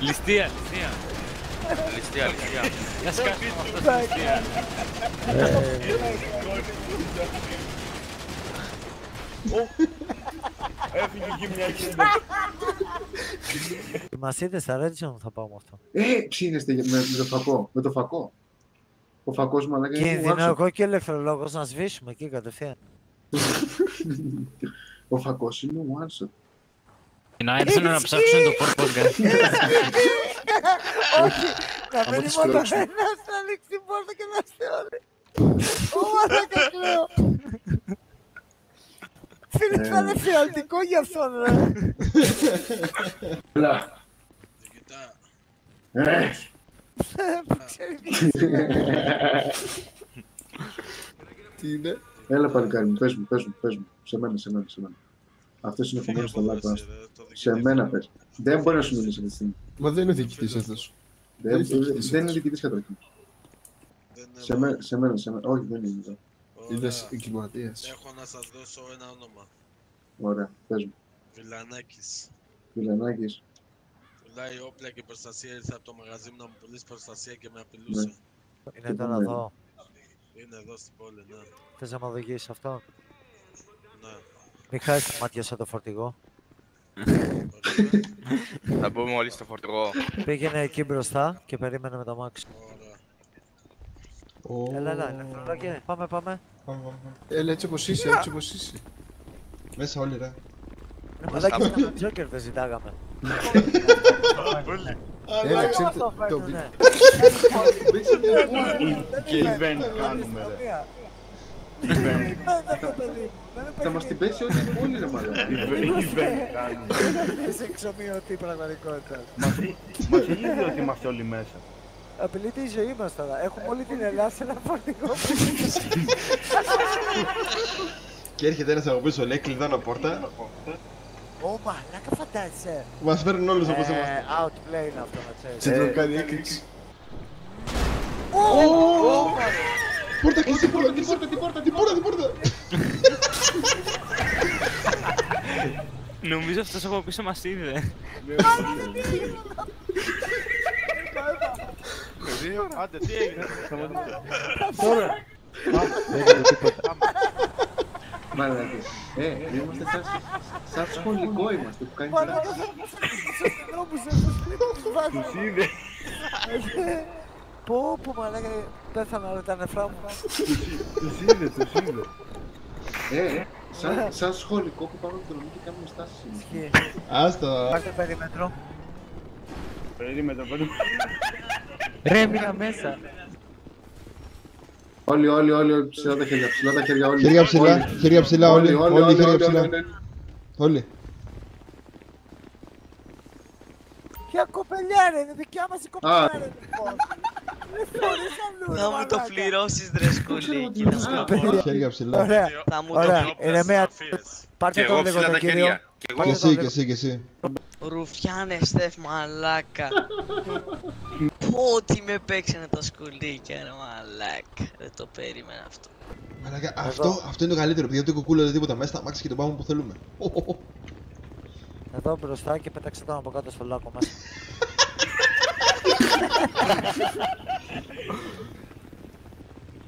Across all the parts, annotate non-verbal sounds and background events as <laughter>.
Ληστεία, ληστεία. Ληστεία, ληστεία. Για σκάφη αυτό στη ληστεία. Έφυγε εκεί μια κίνηση. Μας είδες στα Redstone θα πάω με αυτό. Ε, ψήνεστε με, με το φακό. Με το φακό. Ο φακός μαλάκα είναι Κίνδυνο one shot. εγώ και ελευθερολόγος να σβήσουμε εκεί κατευθείαν. <laughs> Ο φακός είναι one shot. Να έρθουν να ψάξουν το πόρπογκαν. <laughs> Όχι, να Άμα μένει τις μόνο κλέψουμε. ένας να ανοίξει την πόρτα και να είστε όλοι. Ω, μαλάκα κλαίω. Φίλε, Ε. θα είναι φιαλτικό για αυτόν, ρε. Έλα. Ε, Ξέρεις <laughs> Τι είναι; Έλα παλικάρι μου, πες μου, πες μου, πες μου. Σε μένα, σε μένα, σε μένα. Αυτός είναι χωμένος στο λάκκο. άστο. Σε μένα πες. Δεν μπορεί να σου μιλήσει αυτή τη στιγμή. Μα δεν είναι διοικητής αυτός. Δεν, έχει διοικητής δεν είναι αυτός. διοικητής καταρχήν. Σε, μέ, σε μένα, σε μένα. Όχι, δεν είναι εδώ. Είδες εγκληματίας. Έχω να σας δώσω ένα όνομα. Ωραία, πες μου. Βιλανάκης. Βιλανάκης. Πουλάει όπλα και προστασία. Ήρθε από το μαγαζί μου να μου πουλήσει προστασία και με απειλούσε. Είναι τώρα εδώ. Είναι εδώ στην πόλη, ναι. Θες να με οδηγήσεις αυτό; ναι. Μην χάσεις τα μάτια σαν το φορτηγό. <laughs> Θα μπούμε όλοι στο φορτηγό. Πήγαινε εκεί μπροστά και περίμενε με το μάξι. Ωραία. Έλα, έλα, ελευθερολόγε. Πάμε, πάμε. Έλα έτσι όπως είσαι, έτσι όπως είσαι. Μέσα όλοι ρε. Ρε μαλάκι, με τον Τζόκερ δεν ζητάγαμε. Έλα, ξέρετε, Αυτό το φέρνουνε. Και event κάνουμε, ρε. Event. Θα μας την πέσει όλη η πόλη, ρε μαλάκα. Event κάνουμε. Είσαι εξομοιωτή πραγματικότητα. Μας εί- Μας είχε δει ότι είμαστε όλοι μέσα. Απειλείται η ζωή μας τώρα. Έχουμε όλη την Ελλάδα σε ένα φορτηγό. Και έρχεται ένας από πίσω, λέει κλειδώνω πόρτα. Ω, μαλάκα φαντάζεσαι. Μας παίρνουν όλους όπως Ε, είμαστε. Outplay είναι αυτό να ξέρεις. Σε τον κάνει έκρηξη. Πόρτα κλειστή, πόρτα κλειστή, πόρτα, την πόρτα, την πόρτα, την πόρτα. Νομίζω αυτός από πίσω μας είδε. Άντε, τι έγινε. Σταματήστε. Μαλάκα. Ε, είμαστε σαν, σαν σχολικό είμαστε που κάνεις Μαλάκα τάξη. θα μου φέρνει στους αστυνόμους, θα τους κλείνω τους βάζω. Τους είδε. Πω, πω, μαλάκα, πέθανα ρε τα νεφρά μου. Τους είδε, τους είδε. Ε, σαν, σαν σχολικό που πάμε από τον δρόμο και κάνουμε στάσεις. είναι. Ισχύει. Άστα. Πάρτε περίμετρο. Περίμενε, περίμενε. Ρε, μείνα μέσα. Όλοι, όλοι, όλοι, όλοι, ψηλά τα χέρια, ψηλά τα χέρια, όλοι. Χέρια ψηλά, Όλοι. χέρια ψηλά όλοι, όλοι χέρια ψηλά. όλοι. Όλοι. Ποια κοπελιά ρε, είναι δικιά μας η κοπελιά ρε λοιπόν. Δεν φορείς αλλού ρε Θα μου το μαλάκα. πληρώσεις ρε σκουλίκι, θα σου το πω. Χέρια ψηλά. Ωραία, Θα μου το ωραία, πληρώσεις. είναι μία... Και Πάρτε εγώ τον λίγο ψηλά τον τα κύριο. χέρια. Και εγώ Και Πάρτε τον εσύ, και λίγο. εσύ, και εσύ. Ρουφιάνε Στεφ μαλάκα. Πω τι με παίξανε τα σκουλίκια ρε μαλάκα. Δεν το περίμενα αυτό. Μαλάκα, αυτό, αυτό είναι το καλύτερο, επειδή δεν κουκούλα δεν τίποτα μέσα στα μάξι και τον πάμε που θέλουμε. Εδώ μπροστά και πέταξε τον από κάτω στο λάκκο μας. <laughs>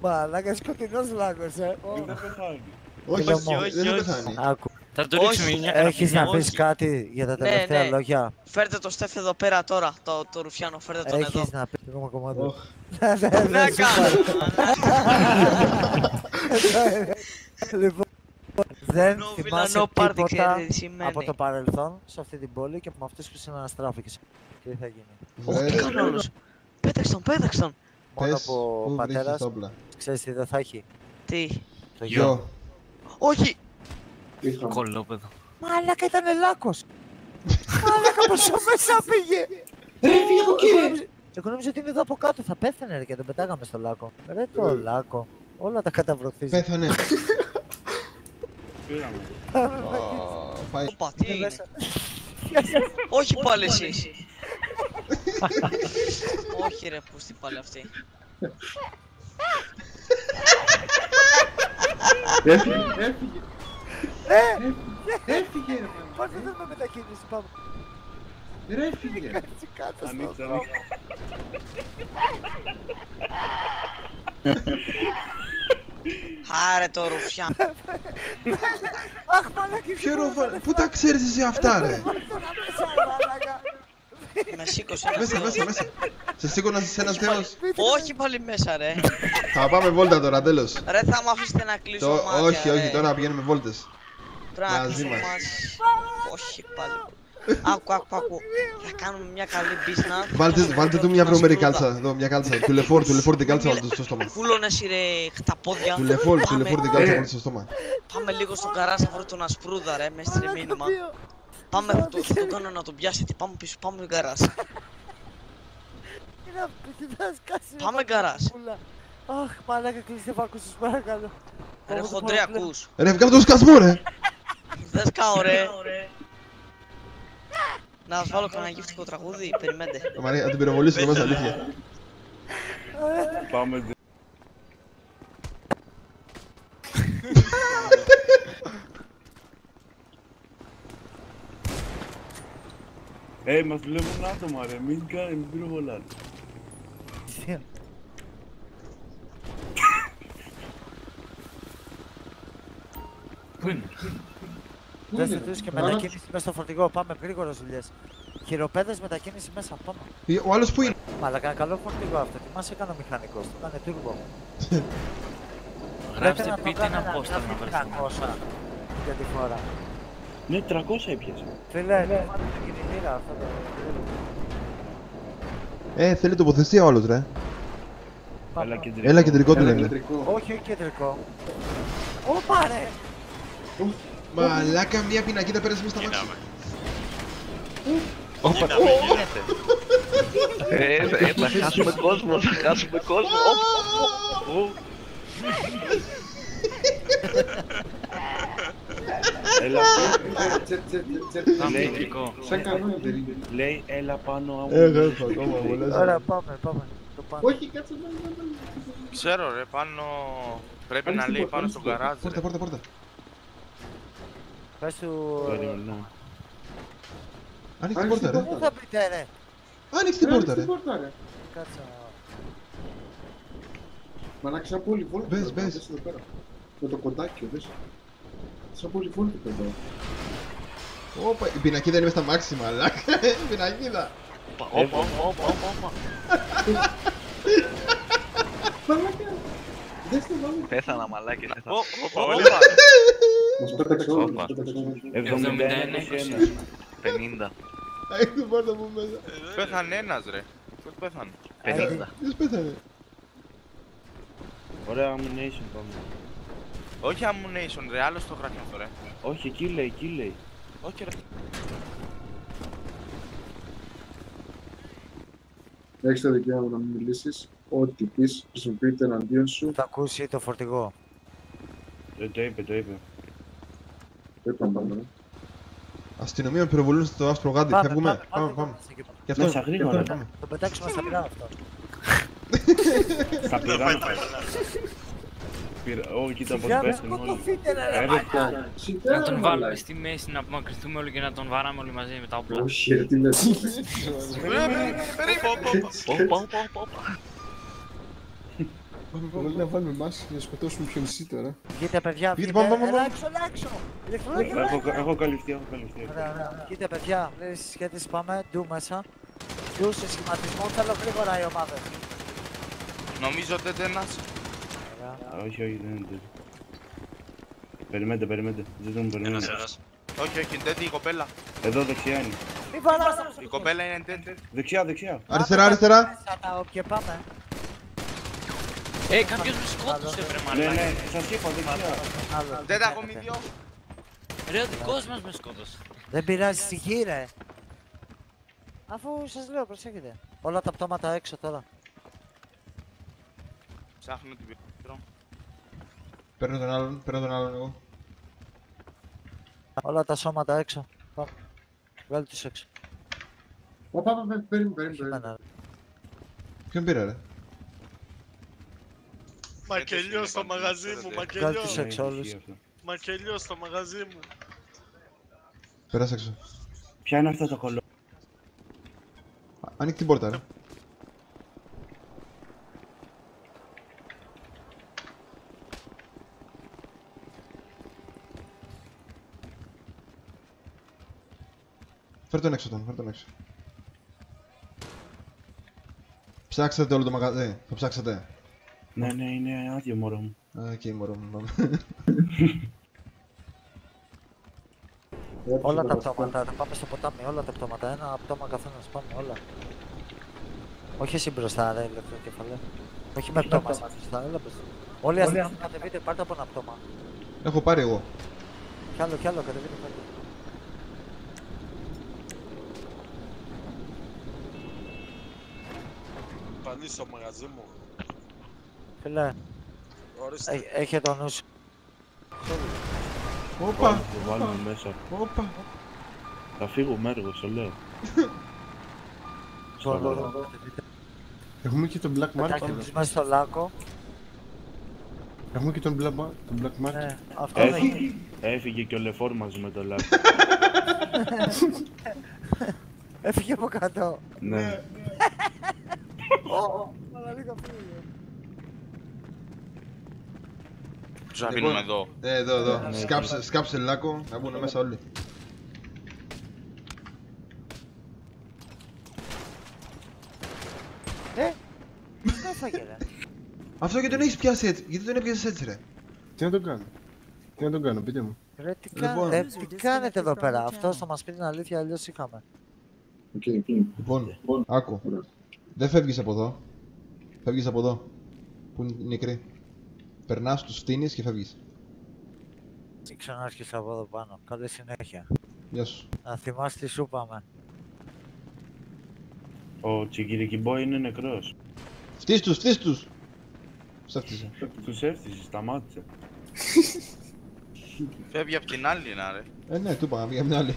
Μαλάκα σκοτεινός λάκκος, ε. Ω. Δεν πεθάνει. Όχι, Έλα, όχι, όχι, δεν θα όχι. πεθάνει. Άκου, Θα του Όχι, ρίξουμε μια έχεις να καραφινιά. πεις κάτι για τα Ναι, τελευταία ναι. λόγια; Φέρτε το Στεφ εδώ πέρα τώρα, το, το Ρουφιάνο, φέρτε τον εδώ. Έχεις να πεις ακόμα κομμάτι. Οχ. <laughs> Ναι, ναι, Να ναι, σου κάνω. <laughs> Λοιπόν, δεν No θυμάσαι villano party, τίποτα ξέρετε τι σημαίνει. από το παρελθόν σε αυτή την πόλη και με αυτούς που συναναστράφηκες. Και τι θα γίνει; Όχι, τι Βρε, κάνω όλους; Πέταξε τον, πέταξε τον. Μόνο πες από πού βρίσκεις πατέρας, τα όπλα. ξέρεις τι δεν θα έχει; Τι; Το γιο. Γιο. Όχι. Είχαμε. Κολόπεδο. Μαλάκα ήταν λάκκος. Μαλάκα πόσο μέσα πήγε. Ρε, φύγε από Εγώ εκεί. νόμιζα- Εγώ νόμιζα ότι είναι εδώ από κάτω, θα πέθανε ρε και τον πετάγαμε στο λάκκο. Ρε το λάκκο. Όλα τα καταβροχθίζει. Πέθανε. Πήραμε. Α, Πάει. Οπα, τι Είναι είναι. μέσα. Όχι πάλι εσείς. Όχι ρε, πού στην πάλι αυτή. Έφυγε, έφυγε. Ε, Έφυγε, ρε Πώς δεν με μετακίνηση, πάμε. Ρε, έφυγε. Κάτσε κάτω στο Ανοίξτε, δρόμο. ανοίξτε. Άρε το ρουφιάν. Αχ, μαλάκα, Ποιο ροφα- Πού τα ξέρεις εσύ αυτά, ρε; Τώρα μέσα, μαλάκα. Με σήκωσε ένα Μέσα, θεός. μέσα, μέσα. Σε σήκωνα σε ένας θεός. Όχι πάλι μέσα ρε. Θα πάμε βόλτα τώρα, τέλος. Ρε θα μου αφήσετε να κλείσω Το- μάτια Όχι, όχι, ρε. τώρα πηγαίνουμε βόλτες. Πρέπει να μαζί κλείσω μας. μάτια. Όχι πάλι. Άκου, άκου, άκου. Θα κάνουμε μια καλή μπίσνα. Βάλτε, Θα βάλτε σου του μια φέρω βρωμερή σκρούτα. κάλτσα, εδώ, μια κάλτσα. Του λεφόρ, του λεφόρ την κάλτσα βάλτε στο στόμα. Κούλωνες ρε χταπόδια. Του λεφόρ, του Πάμε- λεφόρ την κάλτσα βάλτε στο στόμα. Πάμε λίγο στο καράζ να βρω τον ασπρούδα ρε, με έστειλε Μαλάκα, μήνυμα. δύο. Πάμε, θα το, θα τον κάνω να τον πιάσετε. Πάμε πίσω, πάμε γκαράζ. Είναι απ' να σκάσει. ρε, Πάμε γκαράζ. πουλά. Αχ, μαλάκα, κλείστε φάκους σας παρακαλώ. Ρε Πάμε το χοντρέ παραπλέον. ακούς. Ρε, βγάλε το σκασμό, ρε. Δεν σκάω ρε. Να σας βάλω κανένα γύφτικο τραγούδι, περιμένετε. Ε, Μαρία, θα την πυροβολήσω μέσα, αλήθεια. Πάμε. Ε, μας βλέπουν άτομα ρε, μην κάνει, μην πυροβολάτε. Πού είναι; Δέστε τους και μετακίνηση μέσα στο φορτηγό. Πάμε γρήγορες δουλειές. Χειροπέδες μετακίνηση μέσα. Πάμε. Ε, Ο άλλος που είναι. Μαλάκα, καλό φορτηγό αυτό. Τι μας έκανε ο μηχανικός; Του έκανε τούρμπο. <laughs> Γράψτε πείτε ένα πόστα να βρεθεί. 300 για τη φορά. Ναι, 300 έπιασε. Φίλε, ναι, το κινητήρα αυτό το... Ε, θέλει τοποθεσία ο άλλος, ρε. Έλα Πάμε. κεντρικό. Έλα κεντρικό του Ένα λένε. Όχι, κεντρικό. όχι κεντρικό. Ωπα ρε! Μαλάκα, μια πινακίδα πέρασε μέσα στα μάτια. Ε, θα χάσουμε κόσμο, θα χάσουμε κόσμο. Έλα, Τσετ, τσετ, τσετ, τσετ. Πάμε Λέει- κεντρικό. Σαν κανόνα δεν είναι. λέει, έλα πάνω άμα. Ε, γράφω ακόμα, πολλές. Ωραία, πάμε, πάμε. Το πάμε. Όχι, κάτσε να μην Ξέρω ρε, πάνω... Πρέπει να Άνοιξε λέει την πάνω πόρτα, στο γκαράζ ρε. Πόρτα, πόρτα, πόρτα. Πες του... Περίμενε. Άνοιξε την Άνοιξε πόρτα, την ρε. Πού θα πείτε ρε! Άνοιξε την πόρτα, ρε. πόρτα, ρε. Κάτσε. Μαλάκα, σαν πολυβόλτο. Μπες, εδώ, μπες. δες εδώ πέρα. Με το κοντάκι, δες. Σαν πολυβόλτο εδώ. Όπα, η πινακίδα είναι μέσα στα μάξι, μαλάκα. <laughs> Η πινακίδα. Όπα, όπα, όπα, όπα, όπα. Μαλάκα. Δες το βάλε. Πέθανα μαλάκες. πέθανα. Όπα, όλοι πάνε. <laughs> Μας πέταξε όλους, Όπα. μας πέταξε όλους. 71-21. 50. Έχει την πόρτα μου μέσα. Πέθανε ένας ρε. Πώς πέθανε; 50. Ποιος πέθανε. Ωραία, ammunition πάμε. Όχι ammunition ρε, άλλο στο γράφει αυτό ρε. Όχι, εκεί λέει, εκεί λέει. Όχι ρε. Έχεις το δικαίωμα να μην μιλήσεις. Ό,τι πεις χρησιμοποιείται εναντίον σου. Θα ακούσει το φορτηγό. Ε, το είπε, το είπε. Δεν είπαμε πάμε. ε. Αστυνομία με πυροβολούν στο άσπρο γάντι. Πάμε, Φεύγουμε. Πάμε, πάμε. εκεί πάμε. Γι' αυτό. Μέσα, γι' γρήγορα. αυτό πάμε. Το πετάξουμε στα πυρά αυτό. Θα πειράμε. Πειρα- Ω, κοίτα πως Σιγά με πέφτουν όλοι. σκοτωθείτε ρε Ε, ρε. ρε, Να τον βάλουμε στη μέση, να απομακρυνθούμε όλοι και να τον βαράμε όλοι μαζί με τα όπλα. Όχι, ρε, τι λες. Όπα, όπα, όπα, όπα. Πάμε να βάλουμε μάσκες να σκοτώσουμε πιο νησί τώρα. Κοίτα παιδιά, Βγείτε, βγείτε. πάμε, πάμε, Έλα πάμε. έξω, έλα έξω. Ηλεκτρονικά. Έχω, έχω καλυφθεί, έχω καλυφθεί. Ωραία, ωραία. Κοίτα παιδιά, λέει σχέτιση πάμε, ντου μέσα. Ντου σε σχηματισμό, θέλω γρήγορα οι ομάδες. Νομίζω ότι ένας. Ωραία. Α, Όχι, όχι, δεν είναι τέτοιο. Περιμένετε, περιμένετε. Δεν τον περιμένετε. Όχι, όχι, είναι η κοπέλα. Εδώ δεξιά είναι. Μη βαράς τα Η κοπέλα είναι τέτοια. Δεξιά, δεξιά. Αριστερά, αριστερά. Μέσα τα όπια πάμε. Ε, κάποιος με σκότωσε βρε Ναι, μαλάκα. ναι, σας είπα δεξιά. Άλλο. Δεν τα έχω μη δυο. Ρε, ο δικός μας με σκότωσε. Δεν πειράζει, στη ρε. Αφού σας λέω, προσέχετε. Όλα τα πτώματα έξω τώρα. Ψάχνω την πυρό. Παίρνω τον άλλον, παίρνω τον άλλον εγώ. Όλα τα σώματα έξω. Πάμε. Βγάλε τους έξω. Ω, πάμε, πάμε, περίμενε, περίμενε. Εμένα. Ποιον πήρα, ρε; Μακελιό στο μαγαζί μου, μακελιό. Κάτι τους Ναι, έξω όλους. ισχύει αυτό. Μακελιό στο μαγαζί μου. Πέρασε έξω. Ποια είναι αυτό το κολλό. Α- Ανοίγει την πόρτα, ρε. Φέρ τον έξω τον, φέρ τον έξω. Ψάξατε όλο το μαγαζί, το ψάξατε. Ναι, ναι, είναι άδειο μωρό μου. Α, εκεί μωρό μου, πάμε. Όλα τα πτώματα, θα πάμε στο ποτάμι, όλα τα πτώματα. Ένα πτώμα καθένας, πάμε όλα. Όχι εσύ μπροστά, ρε, ηλεκτρικό κεφαλέ. Όχι με πτώμα εσείς μπροστά, έλα μπροστά. Όλοι αστυνομικοί κατεβείτε, πάρτε από ένα πτώμα. Έχω πάρει εγώ. Κι άλλο, κι άλλο, κατεβείτε, πάρτε. Πανί στο μαγαζί μου. Φίλε, Ορίστε. έ- έχει το νου σου. Όπα, Το βάλουμε μέσα. όπα. Θα φύγουμε έργο, σε λέω. Μπορώ Σταματώ. να κατεβείτε. Έχουμε και τον Black Πετάξτε Market. τους μέσα στο λάκκο. Έχουμε και τον Black, Ma- τον Black Market. Ναι, αυτό είναι. Έφυγε, έφυγε και ο Λεφόρ μαζί με το λάκκο. Έφυγε από κάτω. ναι. Ω, Αλλά λίγα Τους αφήνουμε εδώ. Ε, εδώ, εδώ. Ναι, Σκάψε, σκάψε λάκκο, να μπουν μέσα όλοι. Ε, τι έφαγε ρε. Αυτό γιατί <laughs> τον έχεις πιάσει έτσι, γιατί τον έπιασες έτσι ρε. Τι να τον κάνω; Τι να τον κάνω, πείτε μου. Ρε, τι, Λοιπόν. κάνετε, τι κάνετε εδώ πέρα. Αυτό θα μας πει την αλήθεια, αλλιώς είχαμε. Οκ. Λοιπόν, άκου. Δεν φεύγεις από εδώ. Φεύγεις από εδώ. Που είναι η νεκρή; Περνάς τους φτύνεις και φεύγεις. Μην ξανάρχισε από εδώ πάνω. Καλή συνέχεια. Γεια σου. Να θυμάσαι τι σου είπαμε. Ο Τσιγκυρικιμπό είναι νεκρός. Φτύς τους, φτύς τους. Σε φτύσε. Τους έφτιασε, σταμάτησε. Φεύγει απ' την άλλη, να ρε. Ε, ναι, του είπα, πήγα μια άλλη.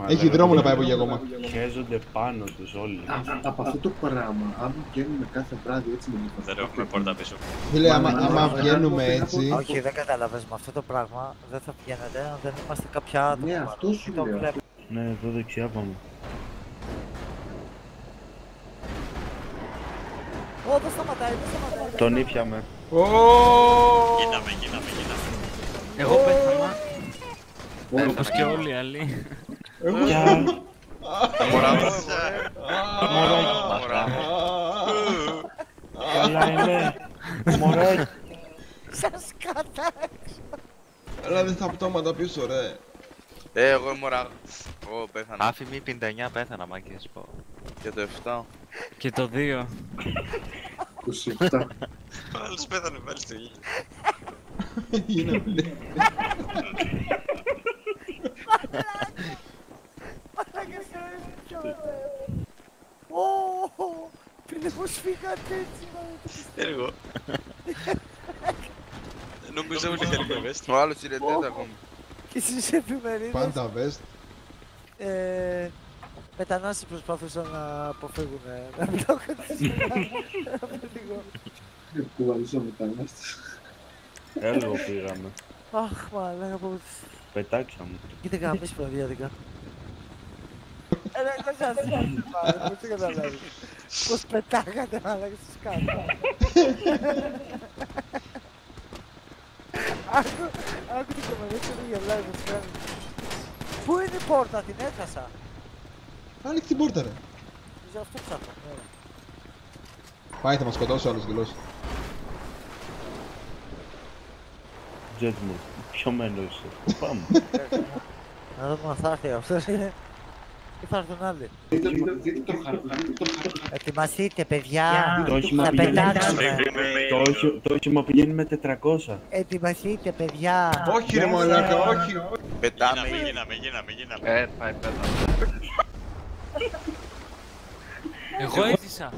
Μα, Έχει ρε, δρόμο να πάει από εκεί ακόμα. Χέζονται πάνω τους όλοι. Α, Από αυτό το πράγμα, άμα βγαίνουμε κάθε βράδυ έτσι με Δεν έχουμε πόρτα πίσω. Φίλε, άμα, Μα, άμα μα, βγαίνουμε μα, έτσι. μα, Όχι, δεν καταλαβες. Με αυτό το πράγμα δεν θα βγαίνετε αν δεν είμαστε κάποια άτομα. Ναι, πάνω. αυτό σου Τι το λέω. βλέπω. Ναι, εδώ δεξιά πάμε. Ω, δεν σταματάει, δεν σταματάει. Τον ήπιαμε. Γίναμε, γίναμε, γίναμε. Εγώ πέθανα, Όλα. Όπως και όλοι οι άλλοι. Πια. Μωρά, Μωρά. Καλά είναι. Μωρέ. Σας κατά. Αλλά δεν θα πτώματα πίσω, ρε. Ε, εγώ μωρά. Εγώ πέθανα. Άφημη 59 πέθανα, μάγκες πω. Και το 7. Και το 2. 27. Άλλος πέθανε πάλι στο γη. <laughs> Γίναμε. Ω, Φίλε, πώς φύγατε έτσι, μα. Έργο. Νομίζω όλοι θέλουμε βέστη. Ο άλλος είναι τέτα ακόμη. Και στις εφημερίδες, Πάντα best. ε, μετανάστες προσπαθούσαν να αποφύγουν ε, να μπλόκουν τη σειρά. Λίγο. Κουβαλήσω μετανάστες. Έργο πήγαμε. Αχ, μαλάκα, πω... Πετάξαμε. Κοίτα γάμις προδιάδικα. Ε, ρε, δεν σας είπα, πώς το καταλάβεις. Πώς πετάγατε, μαλάκα, στους κάτω. Άκου, άκου την κομμενίτσια του γελάει, πώς κάνει. Πού είναι η πόρτα, την έχασα. Άνοιξε την πόρτα, ρε. Νομίζω αυτό ψάχνω. ναι. Πάει, θα μας σκοτώσει ο άλλος γελός. Τζέτμουρ. Πιωμένο είσαι. Πάμε. Να δούμε αν θα έρθει αυτός. Ή θα έρθουν άλλοι. Δείτε δείτε το χαρτί, δείτε το χαρτί. Ετοιμαστείτε, παιδιά. Το όχημα Θα πηγαίνει- πετάξουμε. Το όχι- Το όχημα πηγαίνει με 400. Ετοιμαστείτε, παιδιά. Όχι, ρε μαλάκα, όχι. Πετάμε. Γίναμε, γίναμε, γίναμε, γίναμε. Ε, πάει πέθανα. Εγώ έζησα.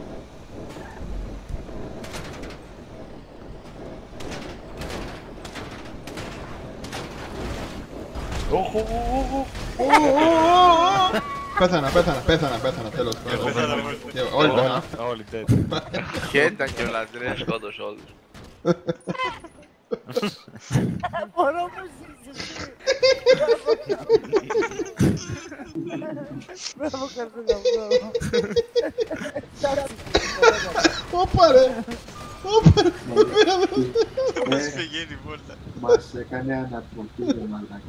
Πέθανα, πέθανα, πέθανα, πέθανα, τέλος. Εγώ πέθανα. Και Όλοι πέθανα. Όλοι τέτοιοι. Χέτα κιόλας ρε. Σκότωσε όλους. Μπορώ μου ζήσεις. Μπράβο καρδούλα μου. μπράβο. Εντάξει, Όπα ρε! Όπα ρε! Μας πηγαίνει η βόλτα. Μας έκανε ανατροπή, ρε μαλάκα.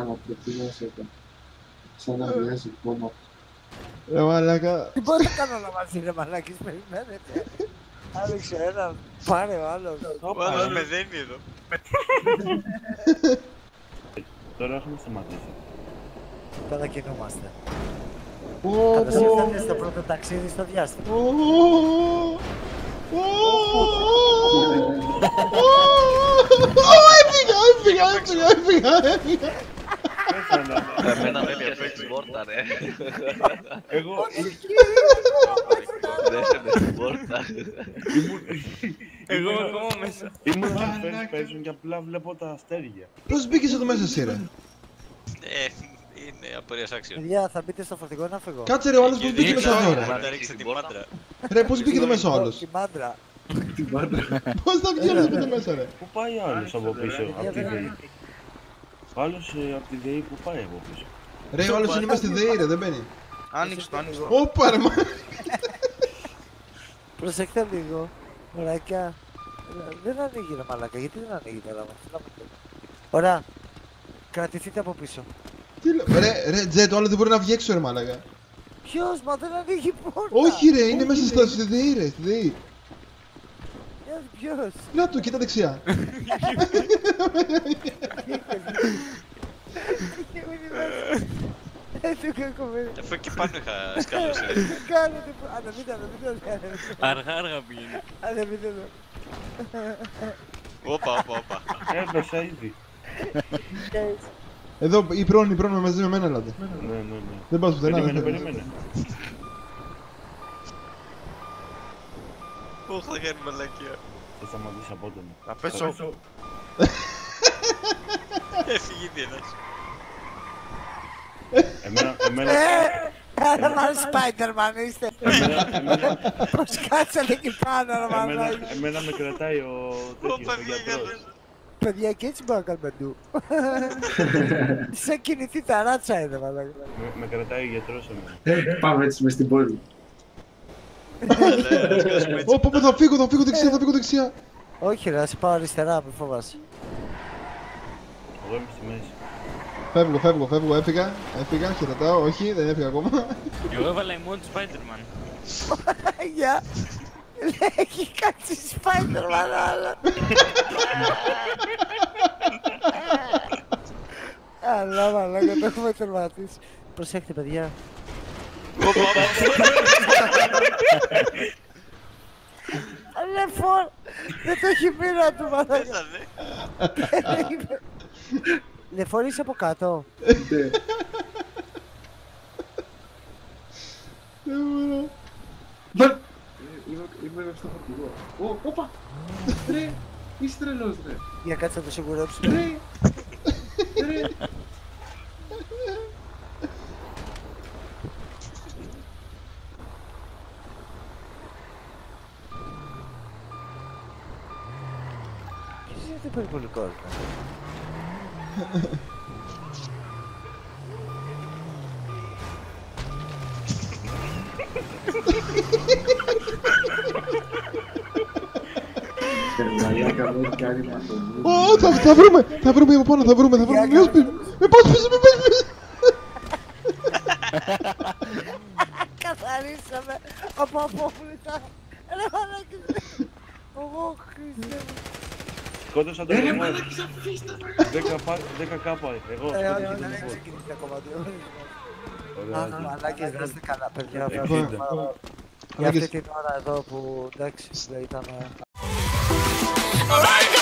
Ανατροπή μας έκανε. Σαν να βγάζει κόμμα. Ρε μαλάκα. Τι μπορώ να κάνω να μαζί ρε μαλάκες, περιμένετε. Άλεξε ένα, πάρε ο άλλος. Ο άλλος με δένει εδώ. Τώρα έχουμε σταματήσει. Τώρα κινούμαστε. Ω, Καλώς πω. ήρθατε στο πρώτο ταξίδι στο διάστημα. Ω, ω, ω, ω, Έφυγα, έφυγα, έφυγα, έφυγα, έφυγα. Εμένα με έπιασε στην πόρτα, ρε. Εγώ Δεν έφερε στην πόρτα. Εγώ ακόμα μέσα. ήμουν στο first person και απλά βλέπω τα αστέρια. Πώς μπήκες εδώ μέσα εσύ ρε. Ε, είναι απορίας άξιο. Παιδιά, θα μπείτε στο φορτηγό να φύγω. Κάτσε ρε ο άλλος πώς μπήκε μέσα εδώ ρε. Μάντρα, ρίξε την μάντρα. Ρε πώς μπήκε εδώ μέσα ο άλλος; Η μάντρα. Πώς θα βγει ο άλλος εδώ μέσα ρε; Πού πάει ο άλλος από πίσω, από τη ΔΕΗ. Ο άλλος ε, από τη ΔΕΗ που πάει από πίσω. Ρε ο άλλος είναι μέσα στη ΔΕΗ ρε δεν μπαίνει. Άνοιξε το, άνοιξε το. Όπα ρε μα. <laughs> Προσεχτέ λίγο. Μωράκια. Ε, Δεν ανοίγει ρε μαλάκα, γιατί δεν ανοίγει τώρα μας. Να μου το. Ωραία. Κρατηθείτε από πίσω. Τι λέω. Ρε, ρε Τζετ ο άλλος δεν μπορεί να βγει έξω ρε μαλάκα. Ποιος, μα δεν ανοίγει η πόρτα. Όχι ρε είναι μέσα στα- στη ΔΕΗ ρε. Στη ΔΕΗ. Ποιος, ποιος. Να του κοίτα δεξιά. Και μην είμαστε. Ε, το κακομέρι. Αφού εκεί πάνω είχα σκαλώσει. ρε. Κάνετε, ανεβείτε, ανεβείτε, ανεβείτε. Αργά αργά πηγαίνει. Ανεβείτε εδώ. Όπα, όπα, όπα. Έπεσα ήδη. Εδώ η πρόνη, η πρόνη μαζί με μένα ελάτε. Ναι, ναι, ναι. Δεν πας πουθενά. Περίμενε, δεν- περίμενε. Ωχ, θα κάνει μαλακία. Θα σταματήσει απότομα. Θα πέσω. <laughs> Έφυγε ήδη ένας. Εμένα, εμένα, Άρα μα Spider-Man είστε. εμένα, εμένα, Πώς κάτσατε εκεί πάνω ρε εμένα, μαλάκα. εμένα με κρατάει ο τέτοιος, Όπα, ο γιατρός. πήγα. Παιδιά και έτσι μπορούμε να κάνουμε ντου. <laughs> Σαν κινηθεί τα ράτσα είναι μαλάκα. Με, με κρατάει ο γιατρός εμένα. Ε, Πάμε έτσι μες στην πόλη. Έλα, να σκάσουμε έτσι. Ω, πω, πω, θα φύγω, θα φύγω δεξιά, θα φύγω δεξιά. Όχι ρε, ας πάω αριστερά, μην φοβάσαι. Εγώ είμαι στη μέση. Φεύγω, φεύγω, φεύγω, έφυγα, έφυγα, χαιρετάω, όχι, δεν έφυγα ακόμα. Εγώ έβαλα emote του Spider-Man. Γεια. Έχει κάτσει Spider-Man άλλο. Αλλά μαλάκα το έχουμε τερματίσει. Προσέχτε παιδιά. Λεφόρ! Δεν το έχει μοίρα του μαλάκα. Πέθανε. Λεφόρ είσαι από κάτω. Ναι. Μα- Ε, Είμαι είμαι στο φορτηγό. Ω, όπα! Ρε, είσαι τρελός ρε. Για κάτσε να το σιγουρέψω. Ρε, ρε. Ποιος είναι το υπερβολικό ρε. Ε, Μαλάκα μου έχει κάνει μαθονή. Ω, θα, θα βρούμε, θα βρούμε από πάνω, θα βρούμε, θα βρούμε. Μη πας πίσω, μη πας πίσω, μη πας πίσω. Καθαρίσαμε από απόβλητα. Ρε μαλάκες. Ω, Χριστέ μου. Σκότωσα τον λαιμό. 10 κάπα, εγώ Ε, όχι, σκότωσα τον δεν λαιμό. έχει ξεκινήσει ακόμα. Ωραία, Αχ, μαλάκες, να είστε καλά, παιδιά. Εχίδα. Ευχαριστώ Για αυτή Μαλάκες. την ώρα εδώ που εντάξει, δεν ήταν... Alright,